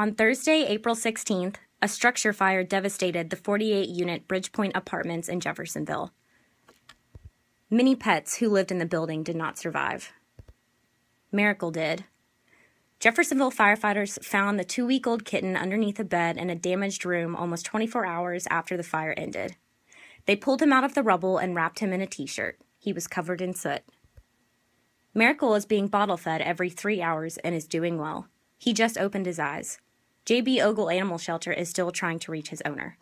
On Thursday, April 16th, a structure fire devastated the 48 unit Bridgepoint Apartments in Jeffersonville. Many pets who lived in the building did not survive. Miracle did. Jeffersonville firefighters found the two week old kitten underneath a bed in a damaged room almost 24 hours after the fire ended. They pulled him out of the rubble and wrapped him in a t shirt. He was covered in soot. Miracle is being bottle fed every three hours and is doing well. He just opened his eyes. JB Ogle Animal Shelter is still trying to reach his owner.